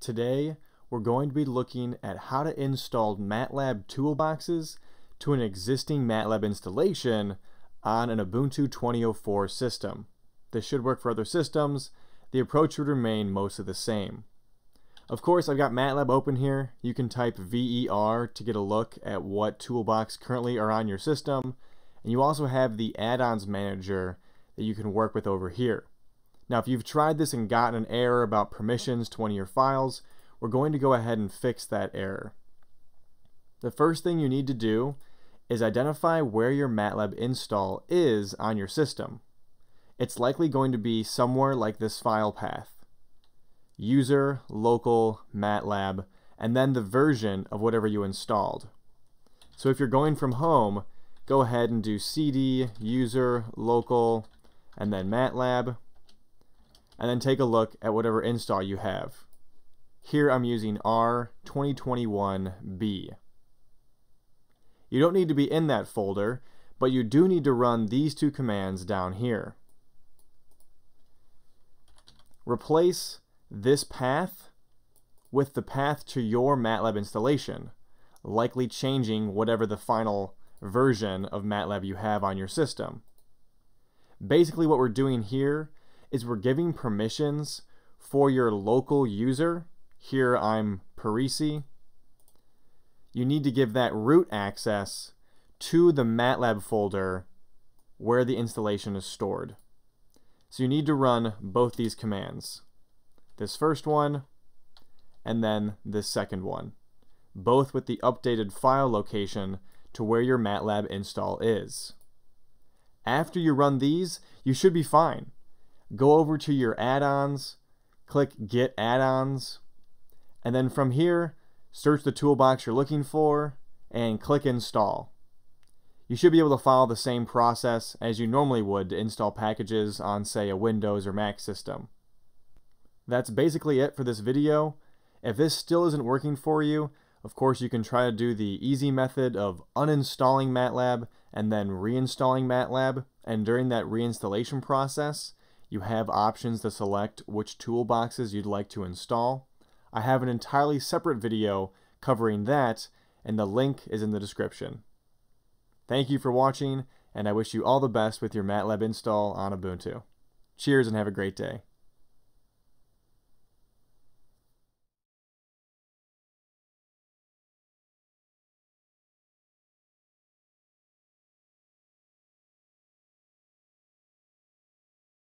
Today, we're going to be looking at how to install MATLAB toolboxes to an existing MATLAB installation on an Ubuntu 2004 system. This should work for other systems. The approach would remain mostly the same. Of course, I've got MATLAB open here. You can type VER to get a look at what toolbox currently are on your system. And you also have the add-ons manager that you can work with over here. Now, if you've tried this and gotten an error about permissions to one of your files, we're going to go ahead and fix that error. The first thing you need to do is identify where your MATLAB install is on your system. It's likely going to be somewhere like this file path. User, local, MATLAB, and then the version of whatever you installed. So if you're going from home, go ahead and do cd, user, local, and then MATLAB and then take a look at whatever install you have. Here I'm using R2021B. You don't need to be in that folder, but you do need to run these two commands down here. Replace this path with the path to your MATLAB installation, likely changing whatever the final version of MATLAB you have on your system. Basically what we're doing here is we're giving permissions for your local user. Here I'm Parisi. You need to give that root access to the MATLAB folder where the installation is stored. So you need to run both these commands. This first one and then this second one, both with the updated file location to where your MATLAB install is. After you run these, you should be fine go over to your add-ons, click Get Add-ons, and then from here, search the toolbox you're looking for, and click Install. You should be able to follow the same process as you normally would to install packages on, say, a Windows or Mac system. That's basically it for this video. If this still isn't working for you, of course you can try to do the easy method of uninstalling MATLAB and then reinstalling MATLAB, and during that reinstallation process, you have options to select which toolboxes you'd like to install. I have an entirely separate video covering that, and the link is in the description. Thank you for watching, and I wish you all the best with your MATLAB install on Ubuntu. Cheers and have a great day.